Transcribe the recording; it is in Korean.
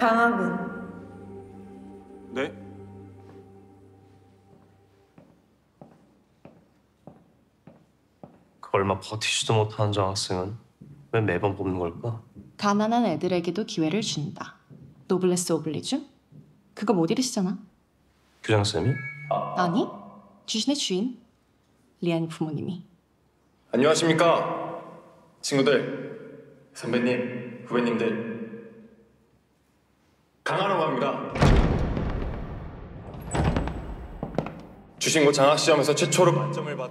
강하군. 네? 그 얼마 버티지도 못하는 장학생은 왜 매번 뽑는 걸까? 가난한 애들에게도 기회를 준다. 노블레스 오블리주? 그거 못 잃으시잖아. 교장 쌤이? 아니, 주신의 주인. 리안이 부모님이. 안녕하십니까 친구들 선배님 후배님들 강하라고 합니다. 주신고 장학 시험에서 최초로 만점을 받